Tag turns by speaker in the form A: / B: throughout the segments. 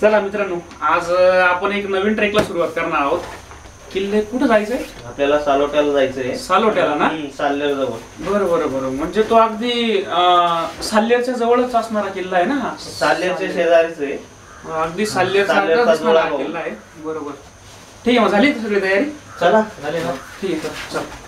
A: चला मित्रांनो आज आपण एक नवीन ट्रेकला सुरुवात करणार आहोत. किल्ले कुठं जायचंय?
B: आपल्याला सालोट्याला जायचंय.
A: सालोट्याला ना?
B: साल्हेर जवळ.
A: बरं बरं बरं. म्हणजे तो अगदी अं, साल्हेरच्या जवळच असणारा किल्ला आहे ना? हा?
B: शेजारीच आहे.
A: अगदी साल्हेर
B: साल्हेरचा
A: सारखाच असणारा हा
B: जोडा
A: किल्ला आहे. बरोबर. ठीक आहे मग झाली सगळी तयारी?
B: चला
A: ठीक आहे चल.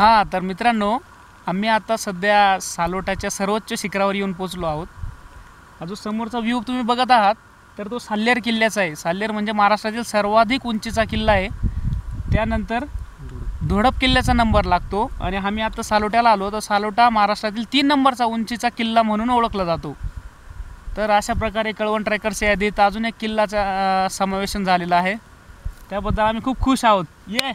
A: हां तर मित्रांनो आम्ही आता सध्या सालोटाच्या सर्वोच्च शिखरावर येऊन पोचलो आहोत. हा जो समोरचा व्ह्यू तुम्ही बघत आहात तर तो साल्लेर किल्ल्याचा आहे. साल्लेर म्हणजे महाराष्ट्रातील सर्वाधिक उंचीचा किल्ला आहे. त्यानंतर धोडप किल्ल्याचा नंबर लागतो आणि आम्ही आता सालोट्याला आलो. तर सालोटा महाराष्ट्रातील तीन नंबरचा उंचीचा किल्ला म्हणून ओळखला जातो. तर अशा प्रकारे कळवण ट्रॅकर्स यादीत अजून एक किल्लाचा समावेशन झालेला आहे. त्याबद्दल आम्ही खूप खुश आहोत. ये!